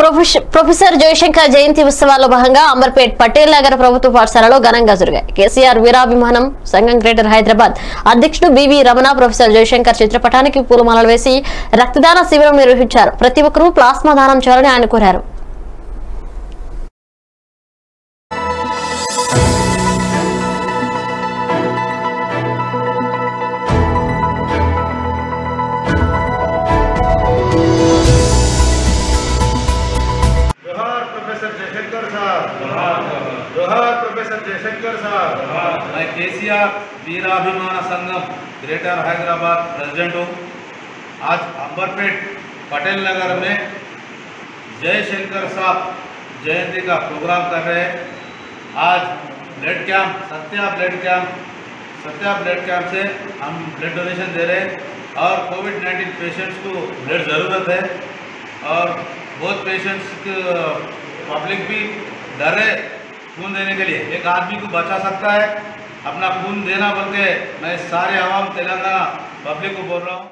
Professor Jayashankar జయంతి ఉత్సవాల్లో భాగంగా అంబర్పేట్ పటేల్ నగర్ ప్రభుత్వ పాఠశాలలో ఘనంగా జరిగాయి. కేసీఆర్ వీరాభిమానం సంఘం గ్రేటర్ హైదరాబాద్ అధ్యక్షుడు బివి రమణ ప్రొఫెసర్ జయశంకర్ చిత్రపటానికి పూలమాలలు వేసి రక్తదాన శిబిరం నిర్వహించారు. ప్రతి ఒక్కరూ ప్లాస్మా దానం చేయాలని ఆయన కోరారు. प्रोफेसर जयशंकर साहब। जोहार प्रोफेसर जयशंकर साहब। मैं केसीआर वीराभिमान संगम, ग्रेटर हैदराबाद प्रेसिडेंट हूँ। आज अंबरपेट पटेल नगर में जयशंकर साहब जयंती का प्रोग्राम कर रहे हैं। आज blood camp, Satya blood camp, Satya blood camp से हम ब्लड डोनेशन दे रहे हैं और कोविड 19 पेशेंट्स को ब्लड ज़रूरत है और बहुत पेशेंट्स पब्लिक भी डर खून देने के लिए। एक आदमी को बचा सकता है, अपना खून देना बोल के मैं सारे आवाम तेलंगाना पब्लिक को बोल रहा हूँ।